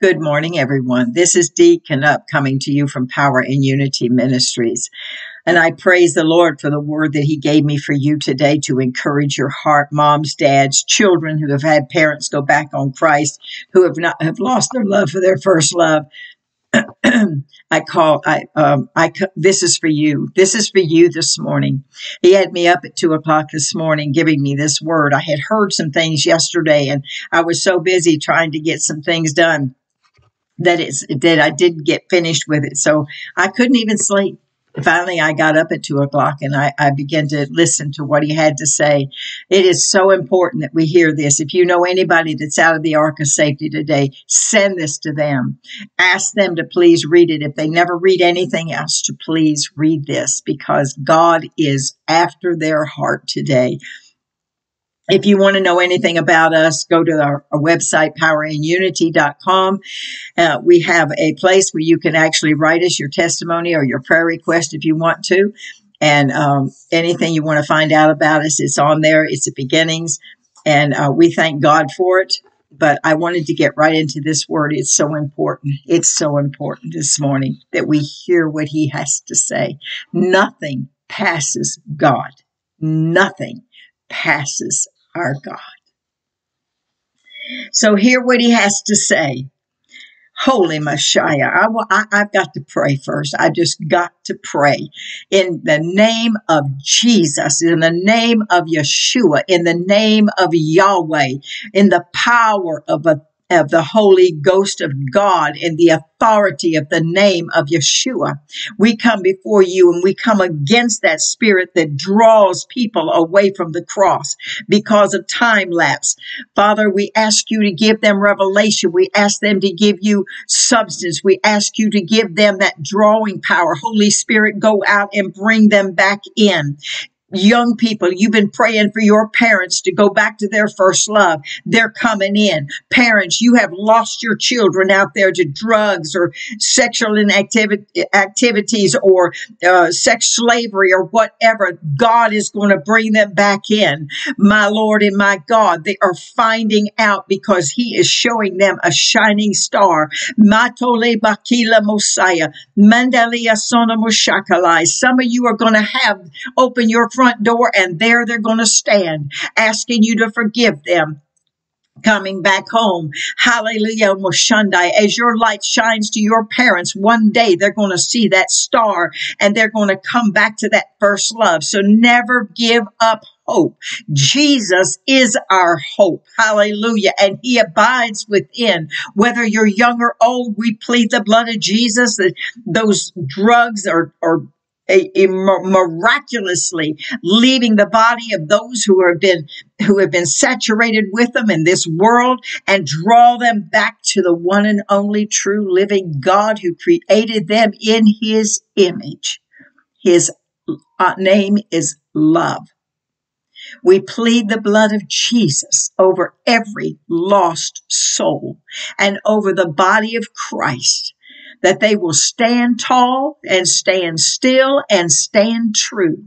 Good morning, everyone. This is Dee Knupp coming to you from Power In Unity Ministries. And I praise the Lord for the word that He gave me for you today to encourage your heart, moms, dads, children who have had parents go back on Christ, who have not have lost their love for their first love. I call I um I this is for you. This is for you this morning. He had me up at two o'clock this morning giving me this word. I had heard some things yesterday, and I was so busy trying to get some things done that it's that I didn't get finished with it. So I couldn't even sleep finally I got up at two o'clock and I, I began to listen to what he had to say. It is so important that we hear this. If you know anybody that's out of the ark of safety today, send this to them. Ask them to please read it. If they never read anything else, to please read this because God is after their heart today. If you want to know anything about us, go to our, our website, powerinunity.com. Uh, we have a place where you can actually write us your testimony or your prayer request if you want to. And um, anything you want to find out about us, it's on there. It's the beginnings. And uh, we thank God for it. But I wanted to get right into this word. It's so important. It's so important this morning that we hear what he has to say. Nothing passes God. Nothing passes our God. So hear what he has to say. Holy Messiah. I, I, I've got to pray first. I just got to pray in the name of Jesus, in the name of Yeshua, in the name of Yahweh, in the power of a of the Holy Ghost of God and the authority of the name of Yeshua. We come before you and we come against that spirit that draws people away from the cross because of time lapse. Father, we ask you to give them revelation. We ask them to give you substance. We ask you to give them that drawing power. Holy Spirit, go out and bring them back in young people, you've been praying for your parents to go back to their first love. They're coming in. Parents, you have lost your children out there to drugs or sexual inactivity, activities or uh, sex slavery or whatever. God is going to bring them back in. My Lord and my God, they are finding out because He is showing them a shining star. Matole bakila Mosiah. Mandalia sona Some of you are going to have open your front door and there they're going to stand asking you to forgive them coming back home. Hallelujah, Moshandai. As your light shines to your parents, one day they're going to see that star and they're going to come back to that first love. So never give up hope. Jesus is our hope. Hallelujah. And he abides within. Whether you're young or old, we plead the blood of Jesus. That those drugs or, or miraculously leaving the body of those who have been who have been saturated with them in this world and draw them back to the one and only true living God who created them in his image. His uh, name is love. We plead the blood of Jesus over every lost soul and over the body of Christ that they will stand tall and stand still and stand true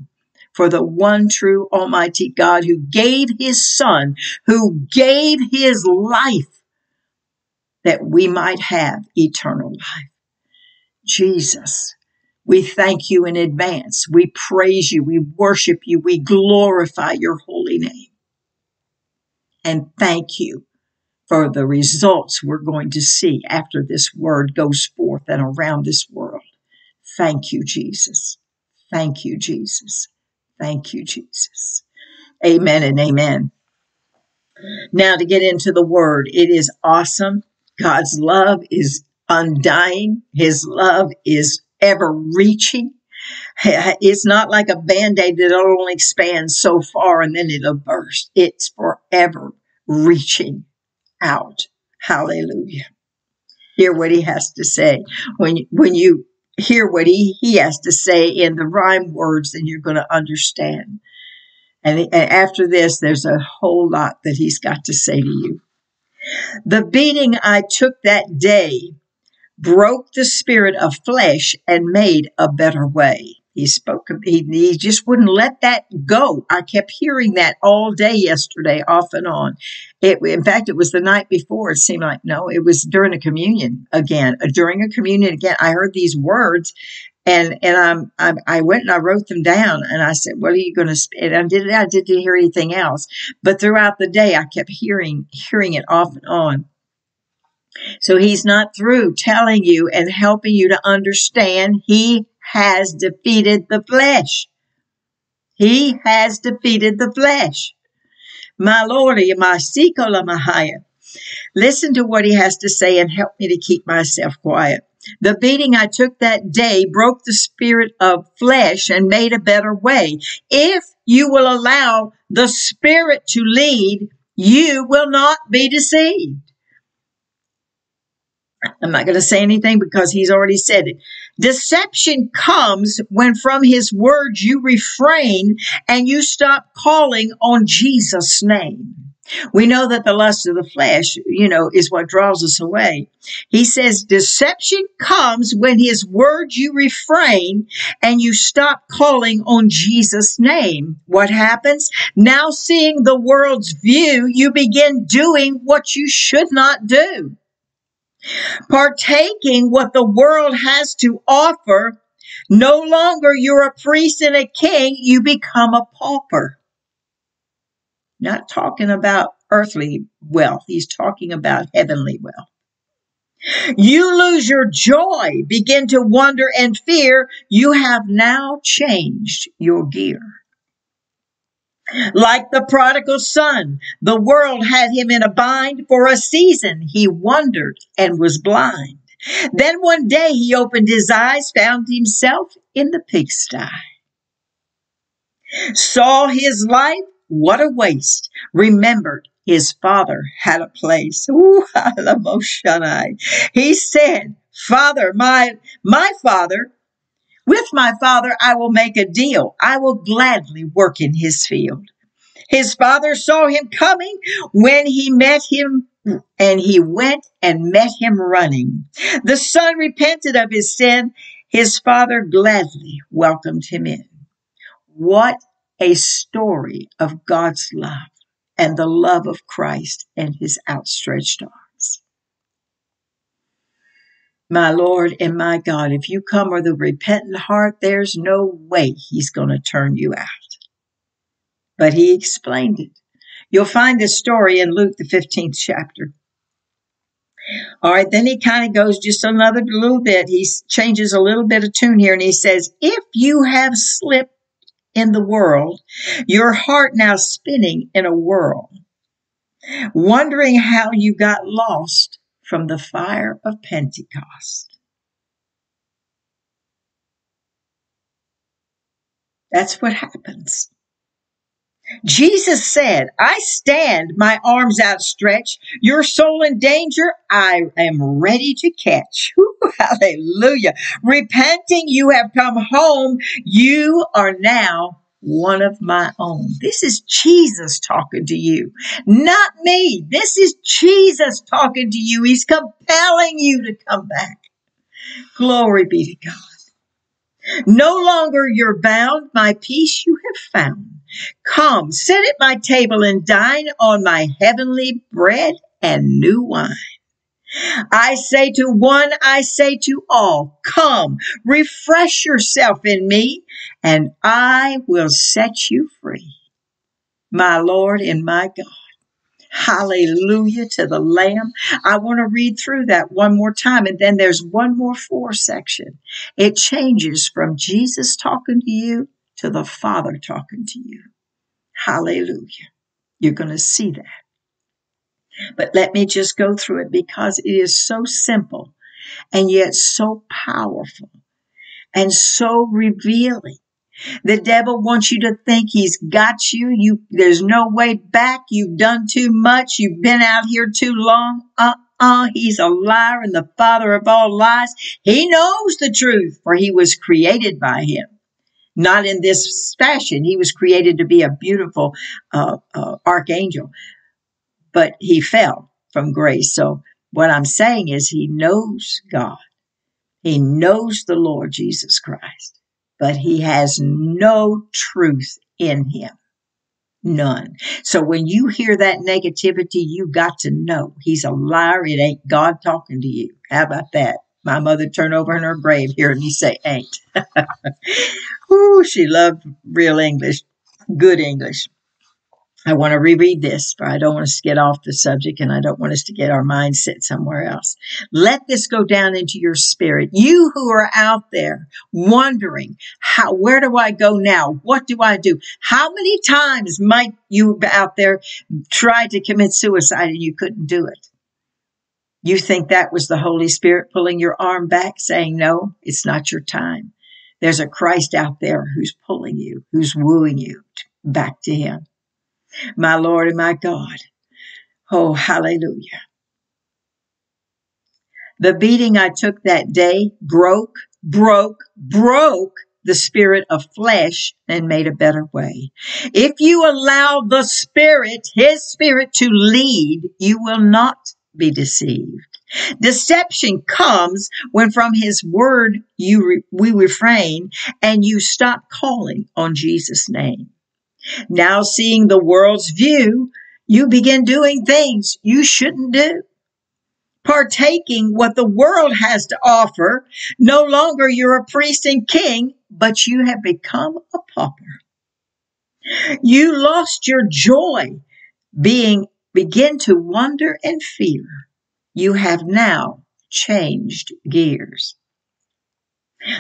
for the one true Almighty God who gave his Son, who gave his life that we might have eternal life. Jesus, we thank you in advance. We praise you. We worship you. We glorify your holy name. And thank you for the results we're going to see after this word goes forth and around this world. Thank you, Jesus. Thank you, Jesus. Thank you, Jesus. Amen and amen. Now to get into the word, it is awesome. God's love is undying. His love is ever reaching. It's not like a band-aid that only expands so far and then it'll burst. It's forever reaching out. Hallelujah. Hear what he has to say. When, when you hear what he, he has to say in the rhyme words, then you're going to understand. And, and after this, there's a whole lot that he's got to say to you. The beating I took that day broke the spirit of flesh and made a better way. He spoke, he, he just wouldn't let that go. I kept hearing that all day yesterday, off and on. It, in fact, it was the night before. It seemed like, no, it was during a communion again. Uh, during a communion again, I heard these words and and I'm, I'm, i went and I wrote them down and I said, "What are you going to?" And I didn't I didn't hear anything else, but throughout the day I kept hearing hearing it off and on. So he's not through telling you and helping you to understand. He has defeated the flesh. He has defeated the flesh. My Lord. Listen to what he has to say and help me to keep myself quiet. The beating I took that day broke the spirit of flesh and made a better way. If you will allow the spirit to lead, you will not be deceived. I'm not going to say anything because he's already said it. Deception comes when from his words you refrain and you stop calling on Jesus' name. We know that the lust of the flesh, you know, is what draws us away. He says deception comes when his words you refrain and you stop calling on Jesus' name. What happens? Now seeing the world's view, you begin doing what you should not do. Partaking what the world has to offer, no longer you're a priest and a king, you become a pauper. Not talking about earthly wealth, he's talking about heavenly wealth. You lose your joy, begin to wonder and fear. You have now changed your gear. Like the prodigal son, the world had him in a bind for a season. He wandered and was blind. Then one day he opened his eyes, found himself in the pigsty. Saw his life, what a waste. Remembered his father had a place. Ooh, I love he said, Father, my, my father, with my father, I will make a deal. I will gladly work in his field. His father saw him coming when he met him and he went and met him running. The son repented of his sin. His father gladly welcomed him in. What a story of God's love and the love of Christ and his outstretched arms. My Lord and my God, if you come with a repentant heart, there's no way he's going to turn you out. But he explained it. You'll find this story in Luke, the 15th chapter. All right, then he kind of goes just another little bit. He changes a little bit of tune here and he says, If you have slipped in the world, your heart now spinning in a whirl, wondering how you got lost from the fire of Pentecost. That's what happens. Jesus said, I stand, my arms outstretched. Your soul in danger, I am ready to catch. Ooh, hallelujah. Repenting, you have come home. You are now one of my own. This is Jesus talking to you, not me. This is Jesus talking to you. He's compelling you to come back. Glory be to God. No longer you're bound, my peace you have found. Come, sit at my table and dine on my heavenly bread and new wine. I say to one, I say to all, come, refresh yourself in me, and I will set you free. My Lord and my God. Hallelujah to the Lamb. I want to read through that one more time. And then there's one more four section. It changes from Jesus talking to you to the Father talking to you. Hallelujah. You're going to see that. But let me just go through it because it is so simple and yet so powerful and so revealing. The devil wants you to think he's got you. You, there's no way back. You've done too much. You've been out here too long. Uh-uh. He's a liar and the father of all lies. He knows the truth for he was created by him. Not in this fashion. He was created to be a beautiful uh, uh, archangel, but he fell from grace. So what I'm saying is he knows God. He knows the Lord Jesus Christ but he has no truth in him. None. So when you hear that negativity, you got to know he's a liar. It ain't God talking to you. How about that? My mother turned over in her grave hearing me say ain't. Ooh, she loved real English, good English. I want to reread this, but I don't want us to get off the subject and I don't want us to get our mindset somewhere else. Let this go down into your spirit. You who are out there wondering, how, where do I go now? What do I do? How many times might you out there try to commit suicide and you couldn't do it? You think that was the Holy Spirit pulling your arm back saying, no, it's not your time. There's a Christ out there who's pulling you, who's wooing you back to him my Lord and my God. Oh, hallelujah. The beating I took that day broke, broke, broke the spirit of flesh and made a better way. If you allow the spirit, his spirit to lead, you will not be deceived. Deception comes when from his word you re- we refrain and you stop calling on Jesus' name. Now seeing the world's view, you begin doing things you shouldn't do. Partaking what the world has to offer, no longer you're a priest and king, but you have become a pauper. You lost your joy being, begin to wonder and fear. You have now changed gears.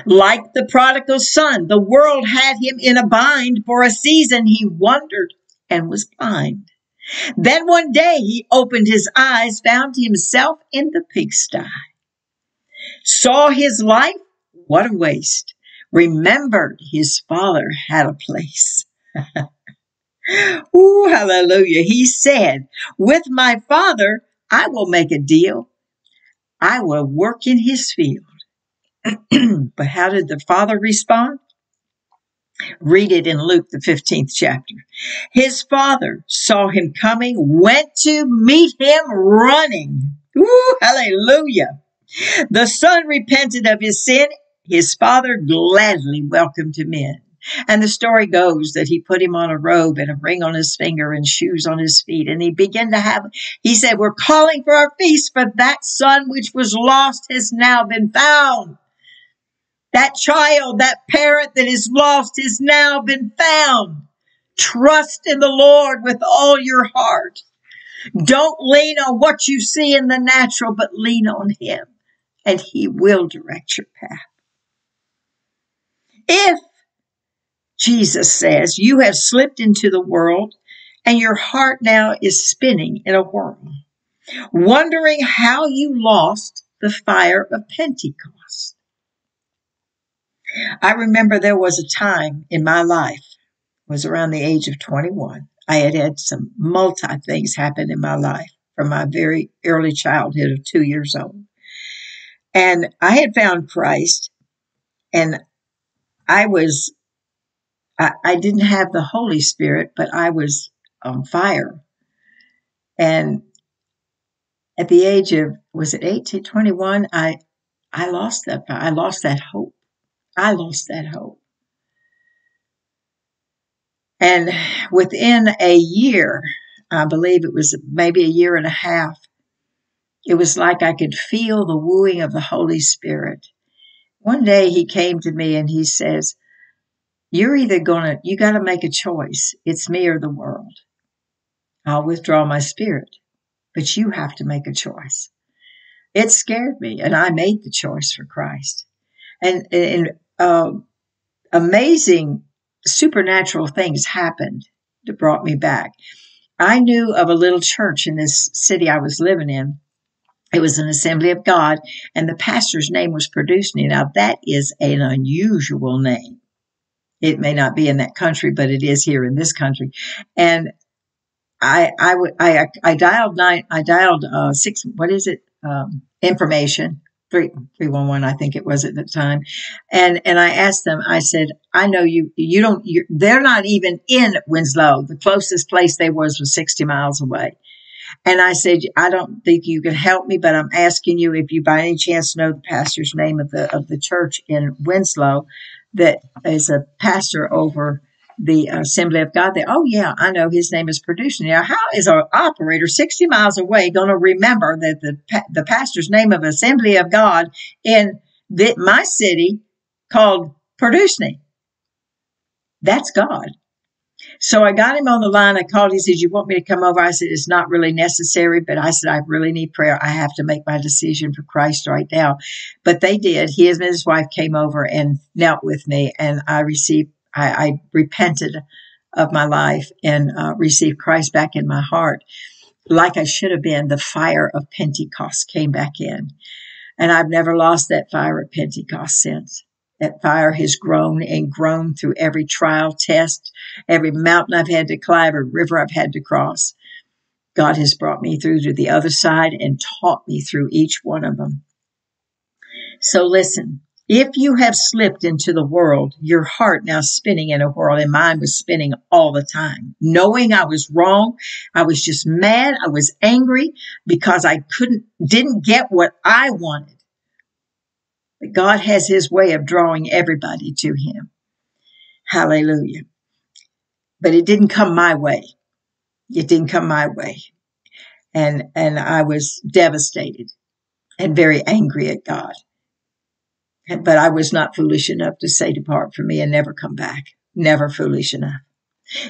Like the prodigal son, the world had him in a bind. For a season he wandered and was blind. Then one day he opened his eyes, found himself in the pigsty. Saw his life, what a waste. Remembered his father had a place. Ooh, hallelujah. He said, with my father, I will make a deal. I will work in his field. but how did the father respond? Read it in Luke, the 15th chapter. His father saw him coming, went to meet him running. Ooh, hallelujah. The son repented of his sin. His father gladly welcomed him in. And the story goes that he put him on a robe and a ring on his finger and shoes on his feet. And he began to have, he said, We're calling for a feast, for that son which was lost has now been found. That child, that parent that is lost has now been found. Trust in the Lord with all your heart. Don't lean on what you see in the natural, but lean on Him and He will direct your path. If Jesus says you have slipped into the world and your heart now is spinning in a whirl, wondering how you lost the fire of Pentecost. I remember there was a time in my life, was around the age of 21. I had had some multi things happen in my life from my very early childhood of two years old. And I had found Christ and I was, I, I didn't have the Holy Spirit, but I was on fire. And at the age of, was it 18, 21, I, I lost that, I lost that hope. I lost that hope. And within a year, I believe it was maybe a year and a half, it was like I could feel the wooing of the Holy Spirit. One day he came to me and he says, You're either going to, you got to make a choice. It's me or the world. I'll withdraw my spirit, but you have to make a choice. It scared me and I made the choice for Christ. And, and uh, amazing supernatural things happened that brought me back. I knew of a little church in this city I was living in. It was an assembly of God, and the pastor's name was Producing. Now, that is an unusual name. It may not be in that country, but it is here in this country. And I, I, I, I dialed nine, I dialed uh, six, what is it? Um, information three three one one I think it was at the time, and and I asked them. I said, I know you you don't. they're not even in Winslow. The closest place they was was sixty miles away. And I said, I don't think you can help me, but I'm asking you if you by any chance know the pastor's name of the of the church in Winslow. that is a pastor over the Assembly of God. They, oh yeah, I know his name is Producer. Now, how is an operator 60 miles away going to remember that the, the pastor's name of Assembly of God in the, my city called Producing? That's God. So I got him on the line. I called. He said, "You want me to come over?" I said, "It's not really necessary, but I said I really need prayer. I have to make my decision for Christ right now." But they did. He and his wife came over and knelt with me, and I received. I, I repented of my life and uh, received Christ back in my heart, like I should have been. The fire of Pentecost came back in, and I've never lost that fire of Pentecost since. That fire has grown and grown through every trial, test, every mountain I've had to climb, every river I've had to cross. God has brought me through to the other side and taught me through each one of them. So listen, if you have slipped into the world, your heart now spinning in a whirl, and mine was spinning all the time, knowing I was wrong. I was just mad. I was angry because I couldn't, didn't get what I wanted. But God has his way of drawing everybody to him. Hallelujah. But it didn't come my way. It didn't come my way. And, and I was devastated and very angry at God. But I was not foolish enough to say, depart from me and never come back. Never foolish enough.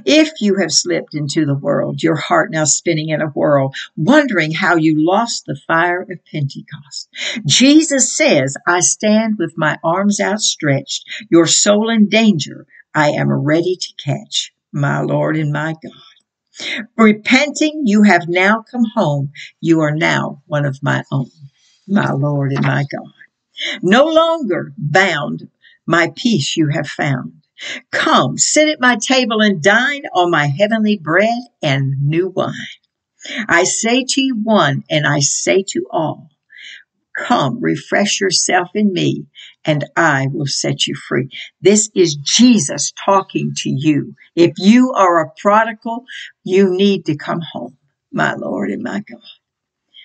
If you have slipped into the world, your heart now spinning in a whirl, wondering how you lost the fire of Pentecost, Jesus says, I stand with my arms outstretched, your soul in danger, I am ready to catch, my Lord and my God. Repenting, you have now come home. You are now one of my own, my Lord and my God. No longer bound, my peace you have found. Come, sit at my table and dine on my heavenly bread and new wine. I say to you one, and I say to all, come, refresh yourself in me, and I will set you free. This is Jesus talking to you. If you are a prodigal, you need to come home, my Lord and my God.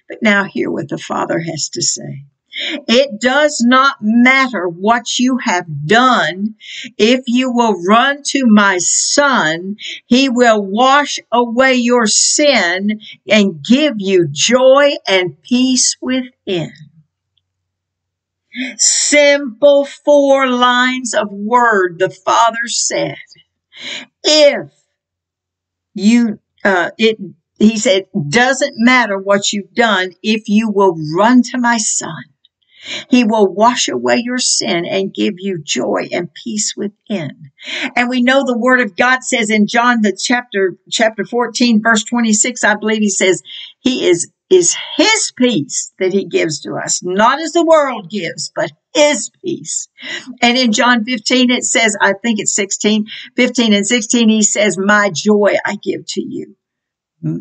But now hear what the Father has to say. It does not matter what you have done. If you will run to my son, he will wash away your sin and give you joy and peace within. Simple four lines of word the father said. If you, uh, it, he said, doesn't matter what you've done if you will run to my son he will wash away your sin and give you joy and peace within. And we know the word of God says in John the chapter chapter 14 verse 26 I believe he says he is is his peace that he gives to us, not as the world gives, but his peace. And in John 15, it says, I think it's 16, 15 and 16, he says, my joy I give to you.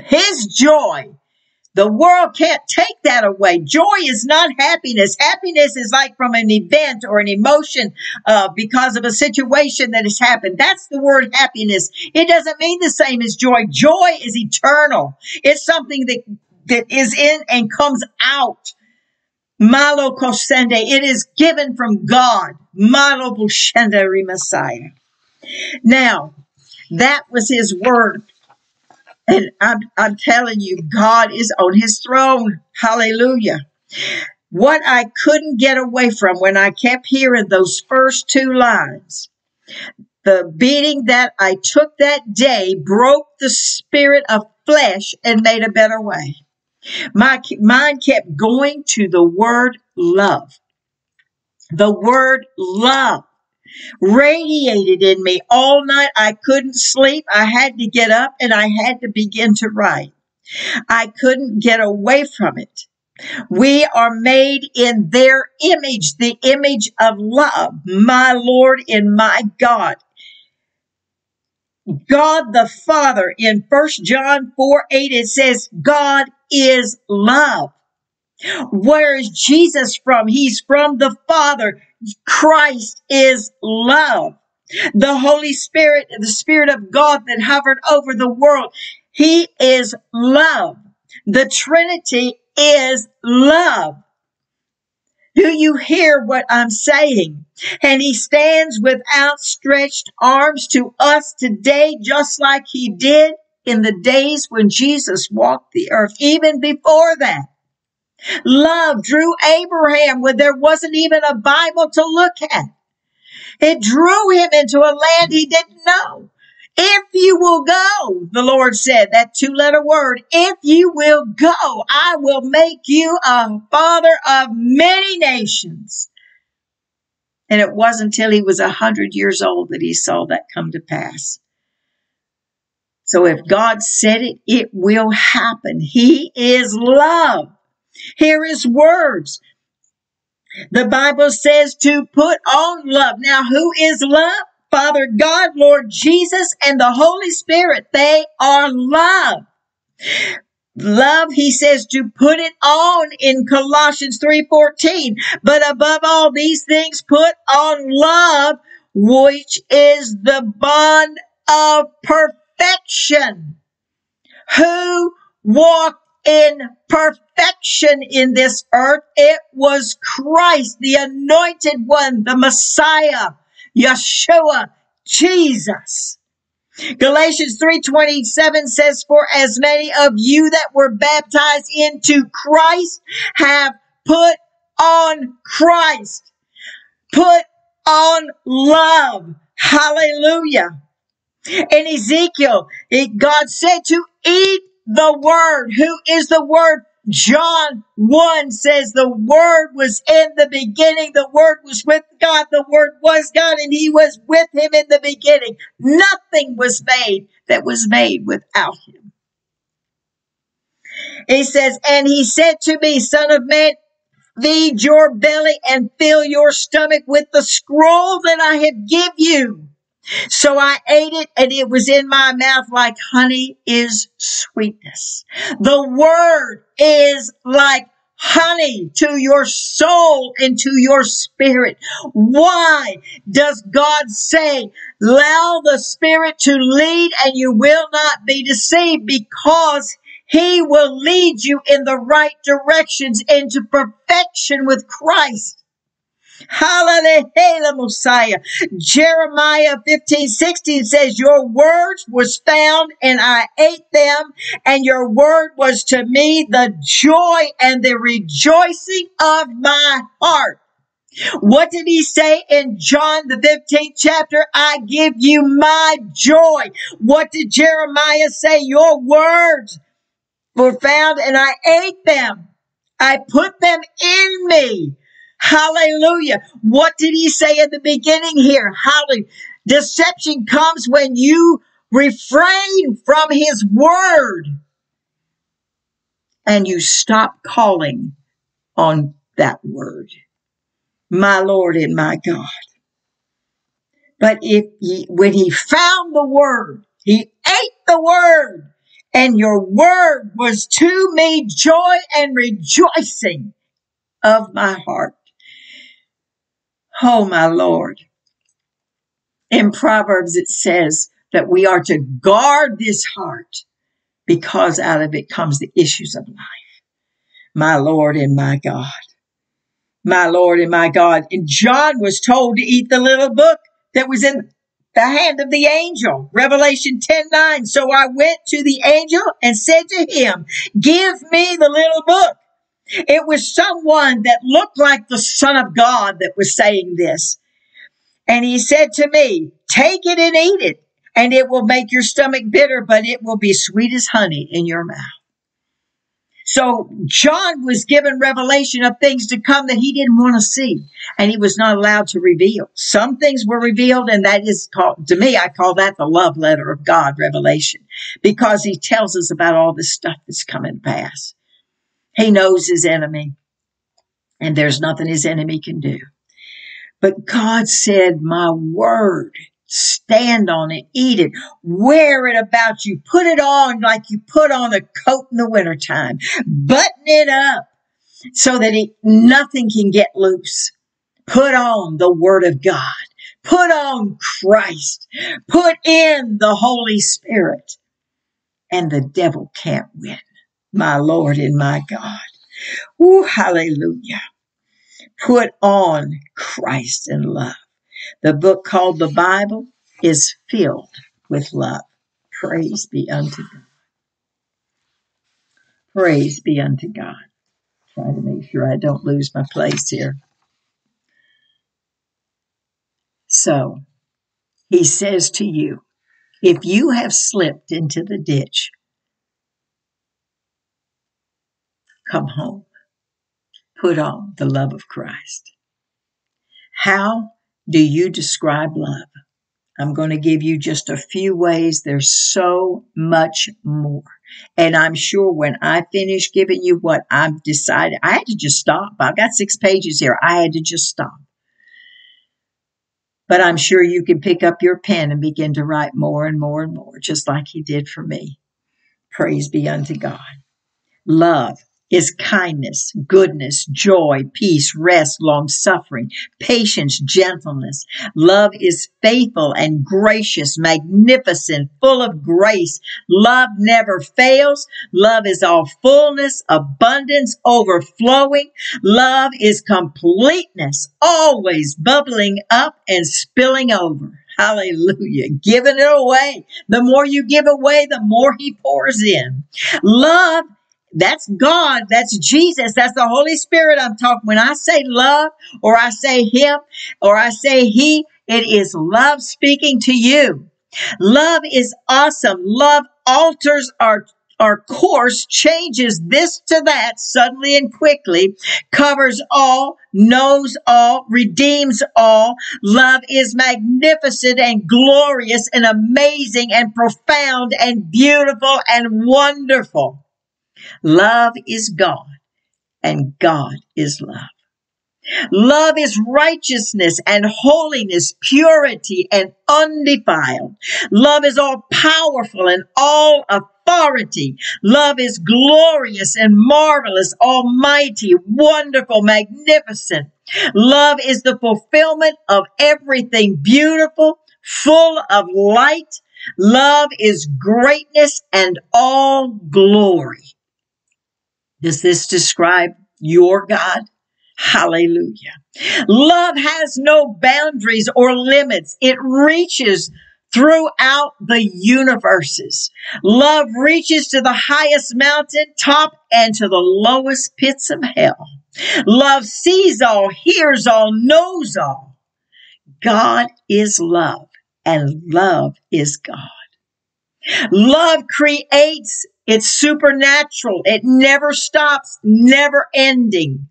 His joy the world can't take that away. Joy is not happiness. Happiness is like from an event or an emotion uh, because of a situation that has happened. That's the word happiness. It doesn't mean the same as joy. Joy is eternal. It's something that that is in and comes out. Malo kosende. It is given from God. Malo bushendari Messiah. Now, that was his word and I'm, I'm telling you, God is on his throne. Hallelujah. What I couldn't get away from when I kept hearing those first two lines, the beating that I took that day broke the spirit of flesh and made a better way. My mind kept going to the word love. The word love radiated in me all night. I couldn't sleep. I had to get up and I had to begin to write. I couldn't get away from it. We are made in their image, the image of love, my Lord and my God. God the Father in First John 4 8, it says, God is love. Where is Jesus from? He's from the Father. Christ is love. The Holy Spirit, the Spirit of God that hovered over the world, He is love. The Trinity is love. Do you hear what I'm saying? And he stands with outstretched arms to us today, just like he did in the days when Jesus walked the earth, even before that. Love drew Abraham when there wasn't even a Bible to look at. It drew him into a land he didn't know. If you will go, the Lord said, that two letter word, if you will go, I will make you a father of many nations. And it wasn't until he was a hundred years old that he saw that come to pass. So if God said it, it will happen. He is love. Hear his words. The Bible says to put on love. Now, who is love? Father God, Lord Jesus, and the Holy Spirit. They are love. Love, he says to put it on in Colossians 3:14. But above all these things, put on love, which is the bond of perfection. Who walked in perfection in this earth? It was Christ, the anointed one, the Messiah Yeshua, Jesus. Galatians 3:27 says for as many of you that were baptized into Christ have put on Christ. Put on love. Hallelujah. In Ezekiel, it, God said to eat the word. Who is the word? John 1 says the Word was in the beginning. The Word was with God. The Word was God and He was with Him in the beginning. Nothing was made that was made without Him. He says, and He said to me, Son of man, feed your belly and fill your stomach with the scroll that I have give you. So I ate it and it was in my mouth like honey is sweetness. The word is like honey to your soul and to your spirit. Why does God say, allow the spirit to lead and you will not be deceived? Because he will lead you in the right directions into perfection with Christ. Hallelujah, Messiah. Jeremiah 15, 16 says, Your words was found and I ate them, and your word was to me the joy and the rejoicing of my heart. What did he say in John the 15th chapter? I give you my joy. What did Jeremiah say? Your words were found and I ate them. I put them in me. Hallelujah. What did he say in the beginning here? Hallelujah. Deception comes when you refrain from his word and you stop calling on that word. My Lord and my God. But if he, when he found the word, he ate the word and your word was to me joy and rejoicing of my heart. Oh, my Lord. In Proverbs, it says that we are to guard this heart because out of it comes the issues of life. My Lord and my God. My Lord and my God. And John was told to eat the little book that was in the hand of the angel. Revelation 10 9. So I went to the angel and said to him, Give me the little book. It was someone that looked like the Son of God that was saying this. And he said to me, Take it and eat it, and it will make your stomach bitter, but it will be sweet as honey in your mouth. So John was given revelation of things to come that he didn't want to see, and he was not allowed to reveal. Some things were revealed, and that is called, to me, I call that the love letter of God, revelation, because he tells us about all this stuff that's coming to pass. He knows his enemy, and there's nothing his enemy can do. But God said, My word, stand on it, eat it, wear it about you, put it on like you put on a coat in the wintertime, button it up so that it, nothing can get loose. Put on the word of God. Put on Christ. Put in the Holy Spirit. And the devil can't win my Lord and my God. Ooh, hallelujah. Put on Christ in love. The book called the Bible is filled with love. Praise be unto God. Praise be unto God. Try to make sure I don't lose my place here. So, he says to you, if you have slipped into the ditch, come home. Put on the love of Christ. How do you describe love? I'm going to give you just a few ways. There's so much more. And I'm sure when I finish giving you what I've decided, I had to just stop. I've got six pages here. I had to just stop. But I'm sure you can pick up your pen and begin to write more and more and more, just like he did for me. Praise be unto God. Love is kindness, goodness, joy, peace, rest, long suffering, patience, gentleness. Love is faithful and gracious, magnificent, full of grace. Love never fails. Love is all fullness, abundance, overflowing. Love is completeness, always bubbling up and spilling over. Hallelujah. Giving it away. The more you give away, the more he pours in. Love that's God. That's Jesus. That's the Holy Spirit I'm talking. When I say love or I say him or I say he, it is love speaking to you. Love is awesome. Love alters our our course changes this to that suddenly and quickly, covers all, knows all, redeems all. Love is magnificent and glorious and amazing and profound and beautiful and wonderful. Love is God and God is love. Love is righteousness and holiness, purity and undefiled. Love is all powerful and all authority. Love is glorious and marvelous, almighty, wonderful, magnificent. Love is the fulfillment of everything beautiful, full of light. Love is greatness and all glory. Does this describe your God? Hallelujah. Love has no boundaries or limits. It reaches throughout the universes. Love reaches to the highest mountain top and to the lowest pits of hell. Love sees all, hears all, knows all. God is love and love is God. Love creates. It's supernatural. It never stops, never ending.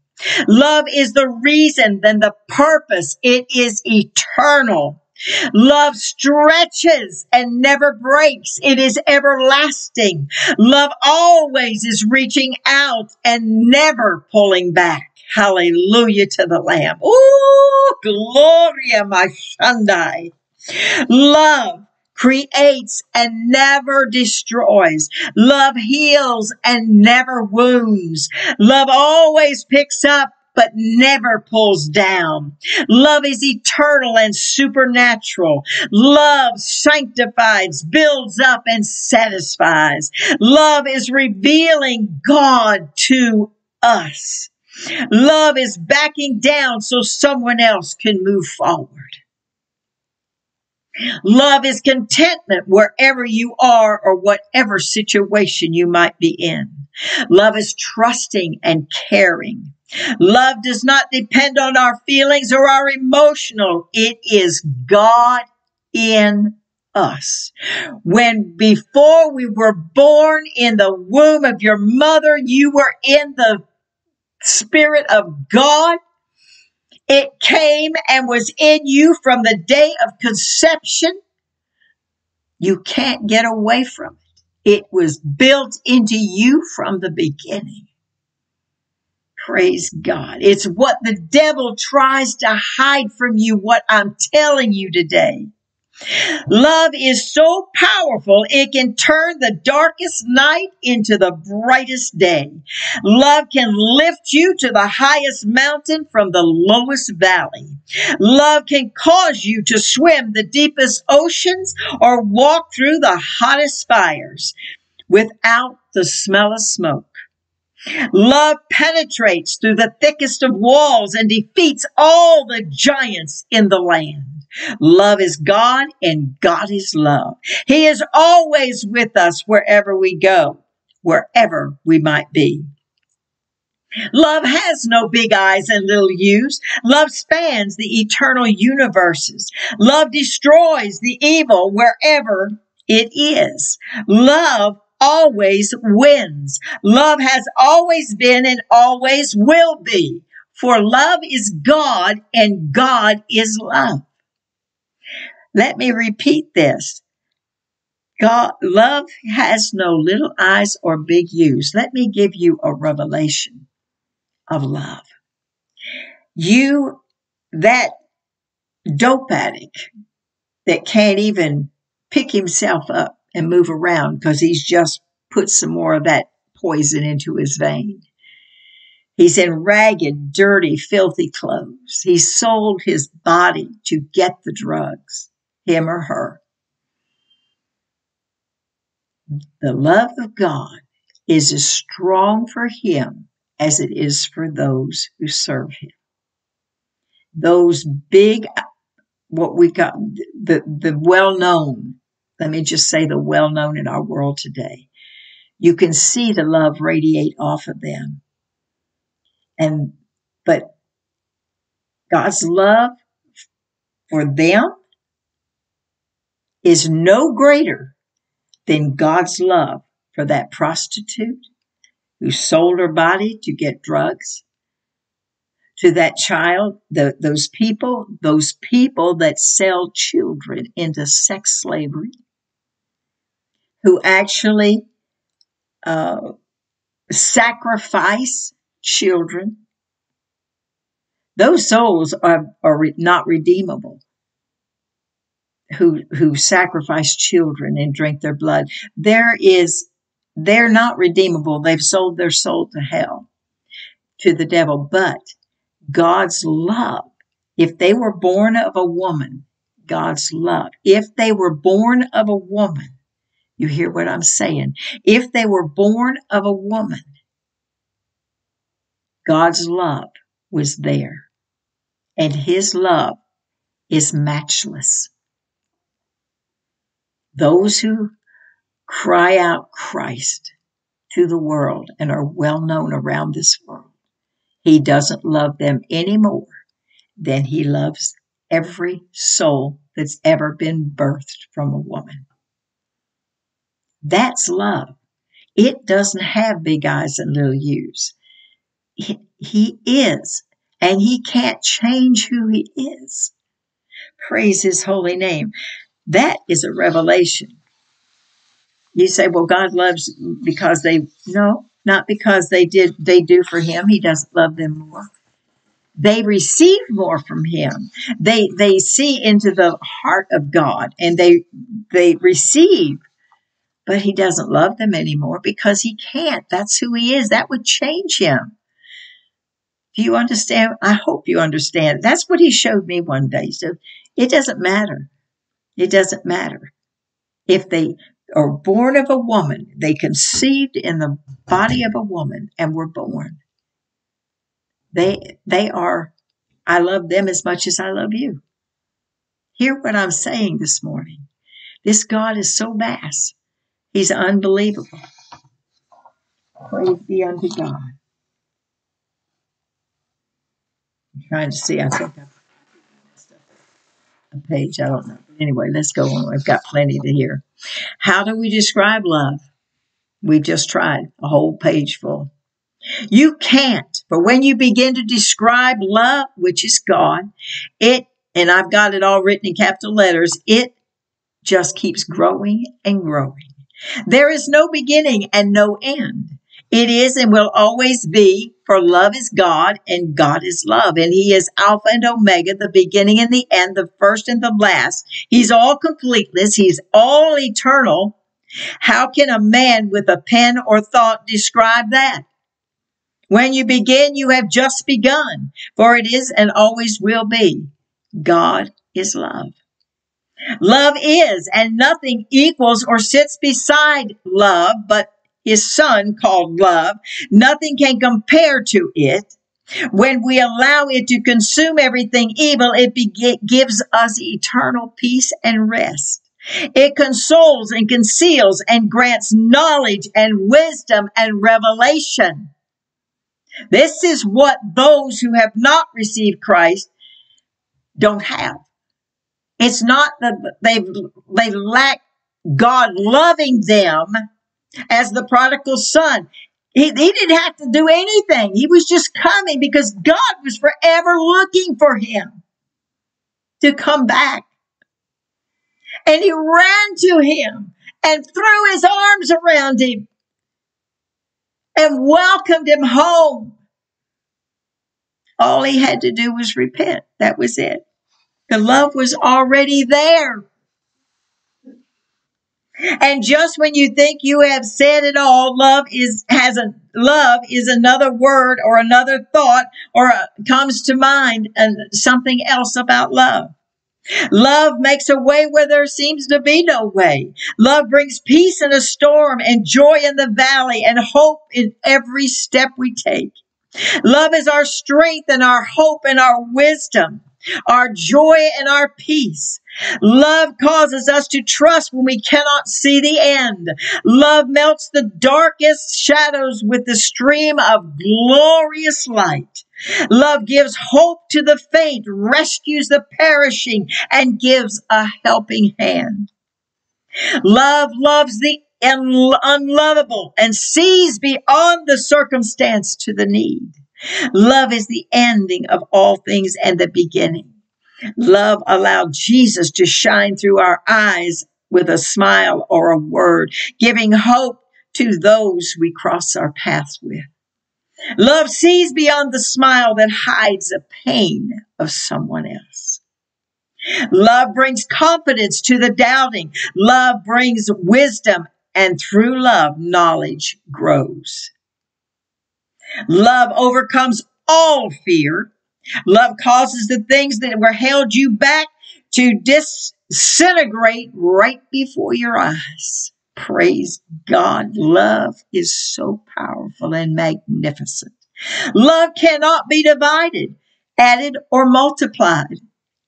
Love is the reason, then the purpose. It is eternal. Love stretches and never breaks. It is everlasting. Love always is reaching out and never pulling back. Hallelujah to the Lamb. Ooh, Gloria, my Shandai. Love creates and never destroys. Love heals and never wounds. Love always picks up but never pulls down. Love is eternal and supernatural. Love sanctifies, builds up, and satisfies. Love is revealing God to us. Love is backing down so someone else can move forward. Love is contentment wherever you are or whatever situation you might be in. Love is trusting and caring. Love does not depend on our feelings or our emotional. It is God in us. When before we were born in the womb of your mother, you were in the spirit of God. It came and was in you from the day of conception. You can't get away from it. It was built into you from the beginning. Praise God. It's what the devil tries to hide from you, what I'm telling you today. Love is so powerful, it can turn the darkest night into the brightest day. Love can lift you to the highest mountain from the lowest valley. Love can cause you to swim the deepest oceans or walk through the hottest fires without the smell of smoke. Love penetrates through the thickest of walls and defeats all the giants in the land. Love is God and God is love. He is always with us wherever we go, wherever we might be. Love has no big eyes and little U's. Love spans the eternal universes. Love destroys the evil wherever it is. Love always wins. Love has always been and always will be. For love is God and God is love. Let me repeat this. God, love has no little eyes or big U's. Let me give you a revelation of love. You, that dope addict that can't even pick himself up and move around because he's just put some more of that poison into his vein. He's in ragged, dirty, filthy clothes. He sold his body to get the drugs, him or her. The love of God is as strong for him as it is for those who serve him. Those big, what we got, the, the well known, let me just say the well known in our world today. You can see the love radiate off of them. And, but God's love for them is no greater than God's love for that prostitute who sold her body to get drugs, to that child, the, those people, those people that sell children into sex slavery, who actually uh, sacrifice children. Those souls are, are not redeemable. Who who sacrifice children and drink their blood? There is they're not redeemable. They've sold their soul to hell, to the devil. But God's love, if they were born of a woman, God's love, if they were born of a woman, you hear what I'm saying? If they were born of a woman, God's love was there. And his love is matchless. Those who cry out Christ to the world and are well known around this world. He doesn't love them any more than he loves every soul that's ever been birthed from a woman. That's love. It doesn't have big eyes and little U's. He, he is, and he can't change who he is. Praise his holy name. That is a revelation you say, well, God loves because they, no, not because they did, they do for him. He doesn't love them more. They receive more from him. They, they see into the heart of God and they, they receive, but he doesn't love them anymore because he can't. That's who he is. That would change him. Do you understand? I hope you understand. That's what he showed me one day. Said, it doesn't matter. It doesn't matter if they are born of a woman. They conceived in the body of a woman and were born. They, they are, I love them as much as I love you. Hear what I'm saying this morning. This God is so vast. He's unbelievable. Praise be unto God. I'm trying to see. I think I've a page. I don't know. Anyway, let's go on. I've got plenty to hear. How do we describe love? We've just tried a whole page full. You can't, but when you begin to describe love, which is God, it, and I've got it all written in capital letters, it just keeps growing and growing. There is no beginning and no end. It is and will always be, for love is God and God is love. And He is Alpha and Omega, the beginning and the end, the first and the last. He's all completeness. He's all eternal. How can a man with a pen or thought describe that? When you begin, you have just begun, for it is and always will be. God is love. Love is, and nothing equals or sits beside love, but his son called love. Nothing can compare to it. When we allow it to consume everything evil, it be- gives us eternal peace and rest. It consoles and conceals and grants knowledge and wisdom and revelation. This is what those who have not received Christ don't have. It's not that they they lack God loving them as the prodigal son. He, he didn't have to do anything. He was just coming because God was forever looking for him to come back. And he ran to him and threw his arms around him and welcomed him home. All he had to do was repent. That was it. The love was already there. And just when you think you have said it all, love is has a love is another word or another thought or a, comes to mind and something else about love. Love makes a way where there seems to be no way. Love brings peace in a storm and joy in the valley and hope in every step we take. Love is our strength and our hope and our wisdom our joy and our peace. Love causes us to trust when we cannot see the end. Love melts the darkest shadows with the stream of glorious light. Love gives hope to the faint, rescues the perishing, and gives a helping hand. Love loves the unlovable and sees beyond the circumstance to the need. Love is the ending of all things and the beginning. Love allowed Jesus to shine through our eyes with a smile or a word, giving hope to those we cross our paths with. Love sees beyond the smile that hides the pain of someone else. Love brings confidence to the doubting. Love brings wisdom, and through love, knowledge grows. Love overcomes all fear. Love causes the things that were held you back to disintegrate right before your eyes. Praise God. Love is so powerful and magnificent. Love cannot be divided, added, or multiplied.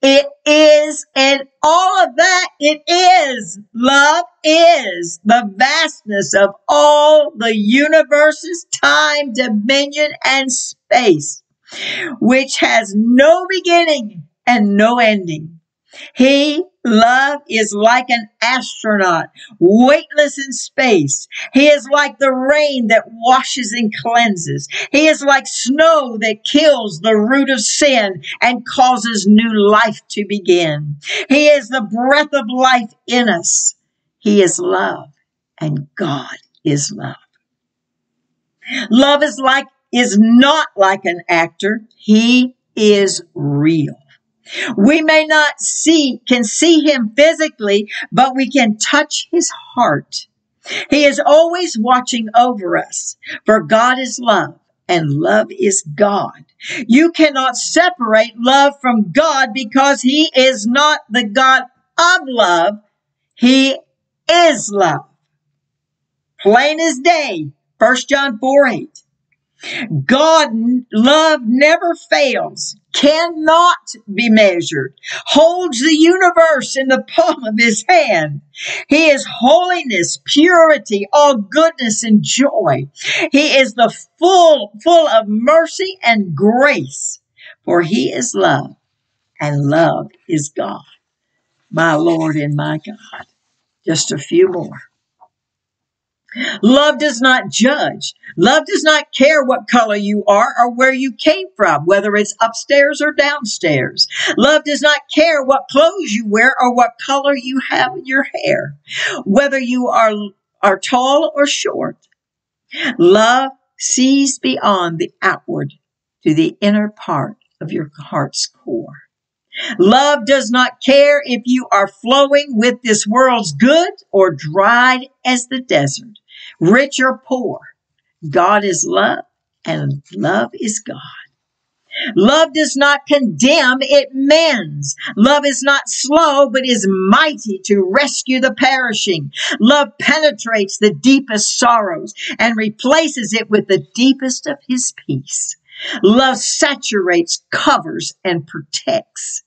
It is, and all of that, it is. Love is the vastness of all the universes, time, dominion, and space, which has no beginning and no ending. He Love is like an astronaut, weightless in space. He is like the rain that washes and cleanses. He is like snow that kills the root of sin and causes new life to begin. He is the breath of life in us. He is love and God is love. Love is like, is not like an actor. He is real. We may not see, can see him physically, but we can touch his heart. He is always watching over us, for God is love and love is God. You cannot separate love from God because he is not the God of love. He is love. Plain as day. 1 John 4 8. God love never fails, cannot be measured, holds the universe in the palm of his hand. He is holiness, purity, all goodness and joy. He is the full, full of mercy and grace, for he is love and love is God. My Lord and my God. Just a few more. Love does not judge. Love does not care what color you are or where you came from, whether it's upstairs or downstairs. Love does not care what clothes you wear or what color you have in your hair, whether you are, are tall or short. Love sees beyond the outward to the inner part of your heart's core. Love does not care if you are flowing with this world's good or dried as the desert rich or poor. God is love and love is God. Love does not condemn, it mends. Love is not slow, but is mighty to rescue the perishing. Love penetrates the deepest sorrows and replaces it with the deepest of his peace. Love saturates, covers, and protects.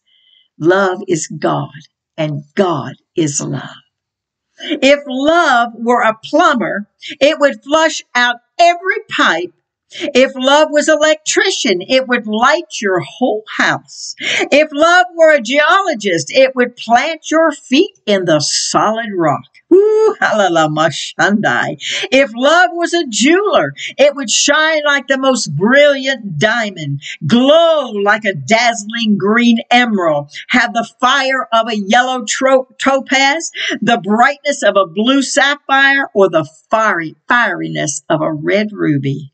Love is God, and God is love. If love were a plumber, it would flush out every pipe if love was an electrician, it would light your whole house. If love were a geologist, it would plant your feet in the solid rock. Ooh, hallelujah, If love was a jeweler, it would shine like the most brilliant diamond, glow like a dazzling green emerald, have the fire of a yellow tro- topaz, the brightness of a blue sapphire, or the fiery fieriness of a red ruby.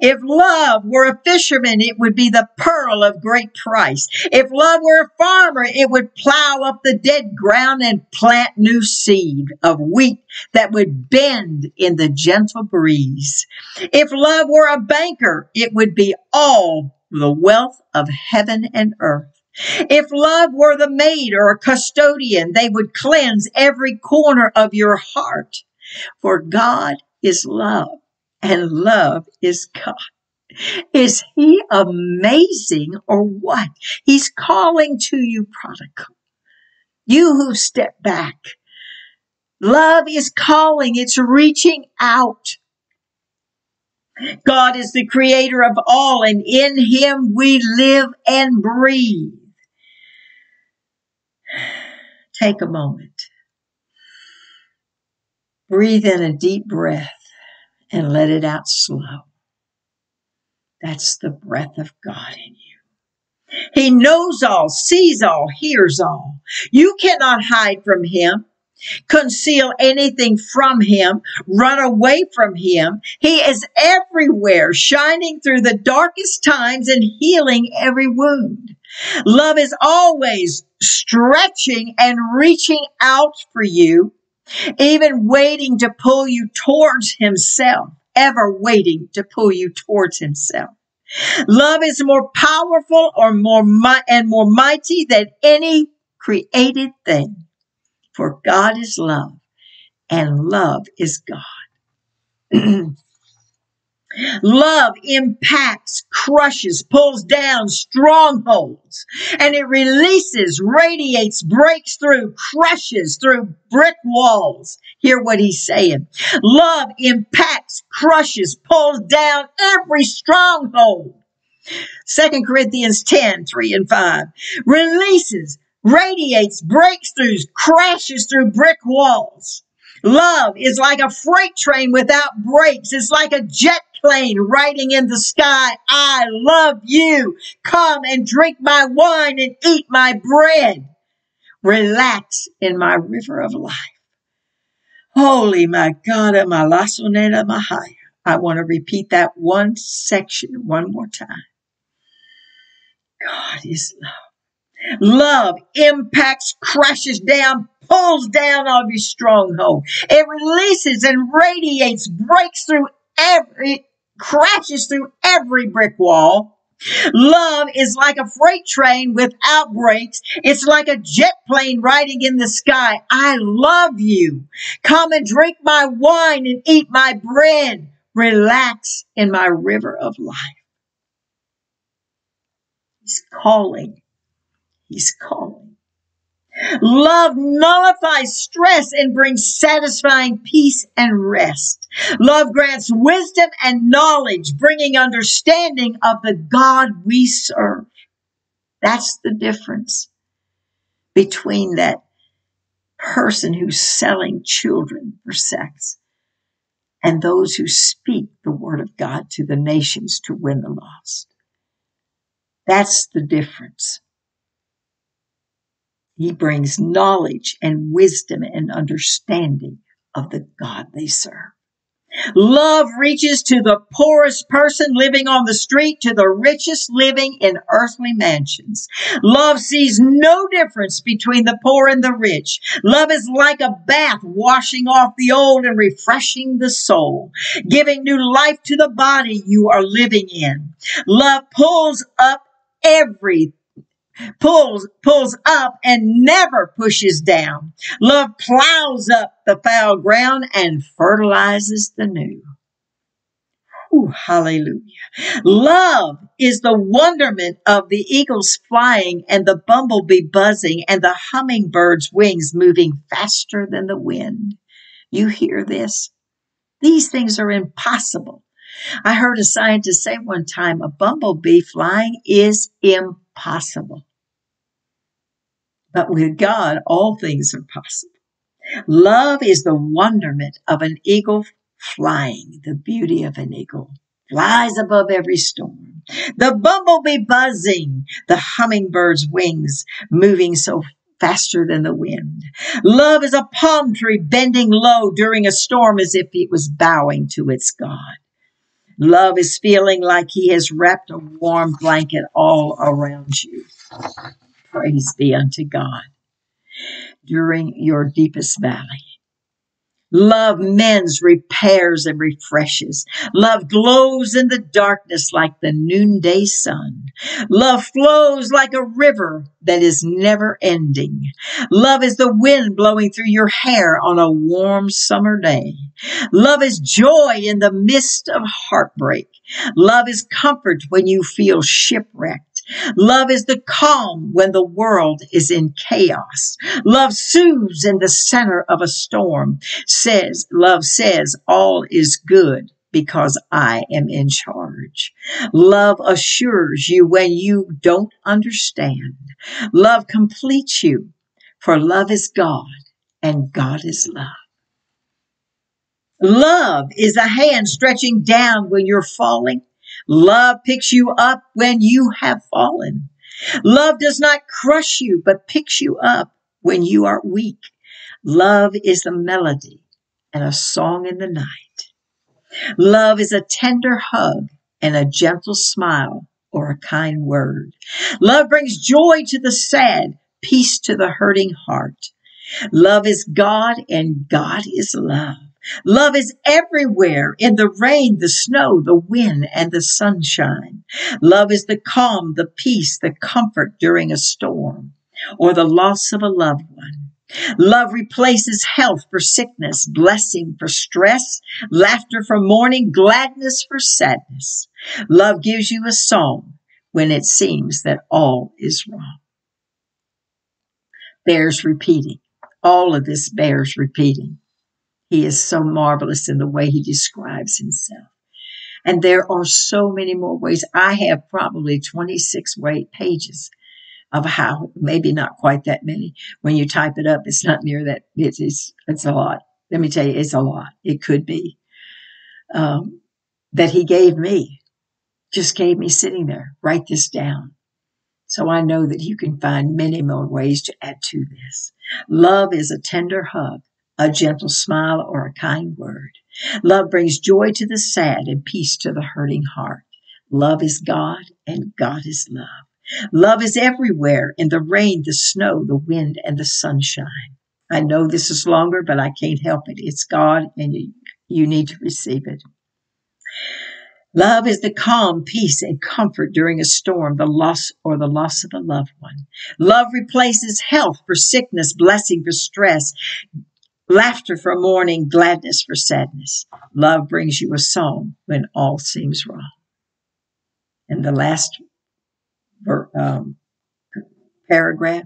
If love were a fisherman, it would be the pearl of great price. If love were a farmer, it would plow up the dead ground and plant new seed of wheat that would bend in the gentle breeze. If love were a banker, it would be all the wealth of heaven and earth. If love were the maid or a custodian, they would cleanse every corner of your heart. For God is love and love is God. Is he amazing or what? He's calling to you, prodigal. You who step back. Love is calling. It's reaching out. God is the creator of all and in him we live and breathe. Take a moment. Breathe in a deep breath and let it out slow. That's the breath of God in you. He knows all, sees all, hears all. You cannot hide from him, conceal anything from him, run away from him. He is everywhere, shining through the darkest times and healing every wound. Love is always stretching and reaching out for you even waiting to pull you towards himself, ever waiting to pull you towards himself. Love is more powerful or more mi- and more mighty than any created thing. For God is love and love is God. Love impacts, crushes, pulls down strongholds, and it releases, radiates, breaks through, crushes through brick walls. Hear what he's saying. Love impacts, crushes, pulls down every stronghold. Second Corinthians 10, 3 and 5. Releases, radiates, breaks through, crashes through brick walls. Love is like a freight train without brakes. It's like a jet plane riding in the sky. I love you. Come and drink my wine and eat my bread. Relax in my river of life. Holy my God, my lasonena mahaya. I want to repeat that one section one more time. God is love. Love impacts, crashes down, pulls down every stronghold. It releases and radiates, breaks through every crashes through every brick wall. Love is like a freight train without brakes. It's like a jet plane riding in the sky. I love you. Come and drink my wine and eat my bread. Relax in my river of life. He's calling. He's calling. Love nullifies stress and brings satisfying peace and rest. Love grants wisdom and knowledge, bringing understanding of the God we serve. That's the difference between that person who's selling children for sex and those who speak the word of God to the nations to win the lost. That's the difference. He brings knowledge and wisdom and understanding of the God they serve. Love reaches to the poorest person living on the street to the richest living in earthly mansions. Love sees no difference between the poor and the rich. Love is like a bath washing off the old and refreshing the soul, giving new life to the body you are living in. Love pulls up every pulls pulls up and never pushes down. Love plows up the foul ground and fertilizes the new. Ooh, hallelujah. Love is the wonderment of the eagles flying and the bumblebee buzzing and the hummingbird's wings moving faster than the wind. You hear this? These things are impossible. I heard a scientist say one time a bumblebee flying is impossible. But with God, all things are possible. Love is the wonderment of an eagle flying, the beauty of an eagle flies above every storm. The bumblebee buzzing, the hummingbird's wings moving so faster than the wind. Love is a palm tree bending low during a storm as if it was bowing to its God. Love is feeling like he has wrapped a warm blanket all around you. Praise be unto God during your deepest valley. Love mends, repairs, and refreshes. Love glows in the darkness like the noonday sun. Love flows like a river that is never ending. Love is the wind blowing through your hair on a warm summer day. Love is joy in the midst of heartbreak. Love is comfort when you feel shipwrecked. Love is the calm when the world is in chaos. Love soothes in the center of a storm. Says, love says all is good because I am in charge. Love assures you when you don't understand. Love completes you for love is God and God is love. Love is a hand stretching down when you're falling Love picks you up when you have fallen. Love does not crush you, but picks you up when you are weak. Love is a melody and a song in the night. Love is a tender hug and a gentle smile or a kind word. Love brings joy to the sad, peace to the hurting heart. Love is God and God is love. Love is everywhere in the rain, the snow, the wind, and the sunshine. Love is the calm, the peace, the comfort during a storm or the loss of a loved one. Love replaces health for sickness, blessing for stress, laughter for mourning, gladness for sadness. Love gives you a song when it seems that all is wrong. Bears repeating. All of this bears repeating. He is so marvelous in the way he describes himself. And there are so many more ways. I have probably 26 way pages of how, maybe not quite that many. When you type it up, it's not near that. It's, it's, it's a lot. Let me tell you, it's a lot. It could be. Um, that he gave me, just gave me sitting there. Write this down. So I know that you can find many more ways to add to this. Love is a tender hug a gentle smile, or a kind word. Love brings joy to the sad and peace to the hurting heart. Love is God and God is love. Love is everywhere in the rain, the snow, the wind, and the sunshine. I know this is longer, but I can't help it. It's God and you, you need to receive it. Love is the calm, peace, and comfort during a storm, the loss or the loss of a loved one. Love replaces health for sickness, blessing for stress, Laughter for mourning, gladness for sadness. Love brings you a song when all seems wrong. And the last um, paragraph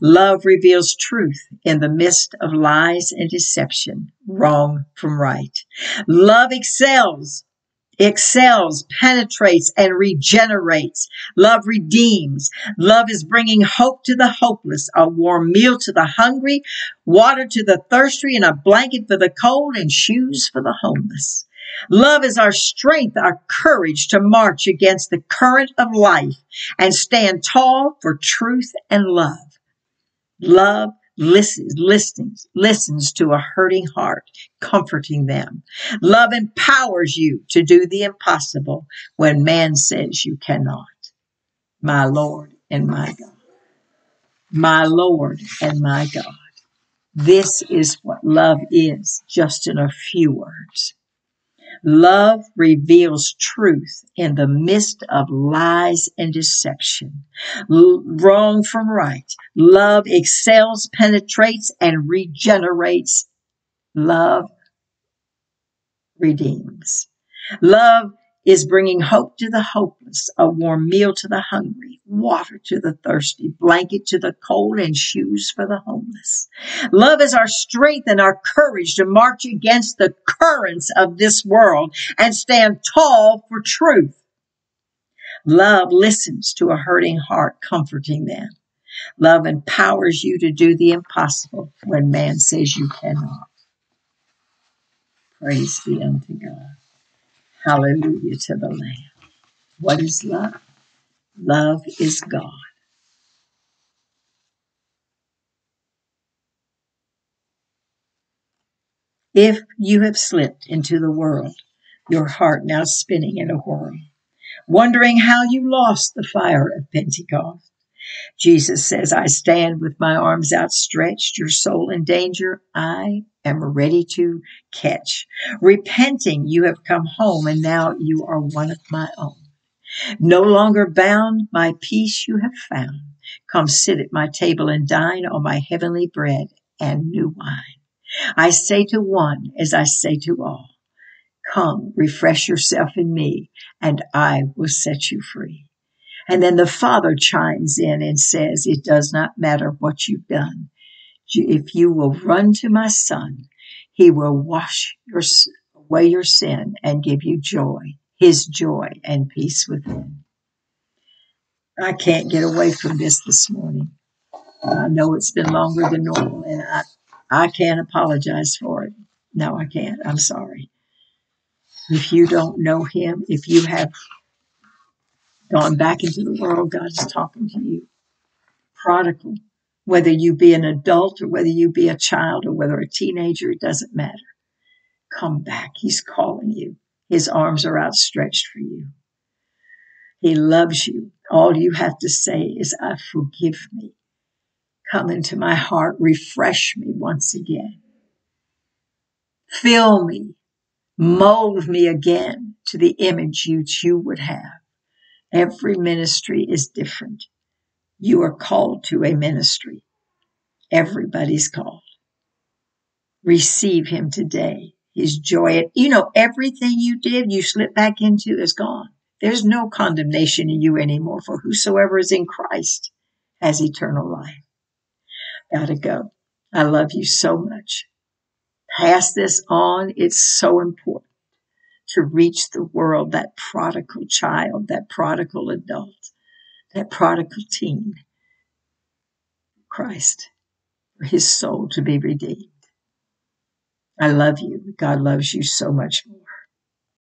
love reveals truth in the midst of lies and deception, wrong from right. Love excels excels, penetrates, and regenerates. Love redeems. Love is bringing hope to the hopeless, a warm meal to the hungry, water to the thirsty, and a blanket for the cold, and shoes for the homeless. Love is our strength, our courage to march against the current of life and stand tall for truth and love. Love listens, listens, listens to a hurting heart, comforting them. Love empowers you to do the impossible when man says you cannot. My Lord and my God. My Lord and my God. This is what love is, just in a few words. Love reveals truth in the midst of lies and deception. L- wrong from right. Love excels, penetrates, and regenerates. Love redeems. Love is bringing hope to the hopeless, a warm meal to the hungry, water to the thirsty, blanket to the cold, and shoes for the homeless. Love is our strength and our courage to march against the currents of this world and stand tall for truth. Love listens to a hurting heart, comforting them. Love empowers you to do the impossible when man says you cannot. Praise be unto God. Hallelujah to the Lamb. What is love? Love is God. If you have slipped into the world, your heart now spinning in a whirl, wondering how you lost the fire of Pentecost. Jesus says, I stand with my arms outstretched, your soul in danger. I am ready to catch. Repenting, you have come home and now you are one of my own. No longer bound, my peace you have found. Come sit at my table and dine on my heavenly bread and new wine. I say to one as I say to all, come refresh yourself in me and I will set you free. And then the father chimes in and says, it does not matter what you've done. If you will run to my son, he will wash your, away your sin and give you joy, his joy and peace within. I can't get away from this this morning. I know it's been longer than normal and I, I can't apologize for it. No, I can't. I'm sorry. If you don't know him, if you have gone back into the world, God is talking to you. Prodigal, whether you be an adult or whether you be a child or whether a teenager, it doesn't matter. Come back. He's calling you. His arms are outstretched for you. He loves you. All you have to say is, I forgive me. Come into my heart. Refresh me once again. Fill me. Mold me again to the image you, you would have. Every ministry is different. You are called to a ministry. Everybody's called. Receive him today. His joy. You know, everything you did, you slip back into is gone. There's no condemnation in you anymore for whosoever is in Christ has eternal life. Gotta go. I love you so much. Pass this on. It's so important to reach the world, that prodigal child, that prodigal adult, that prodigal teen. Christ, for his soul to be redeemed. I love you. God loves you so much more.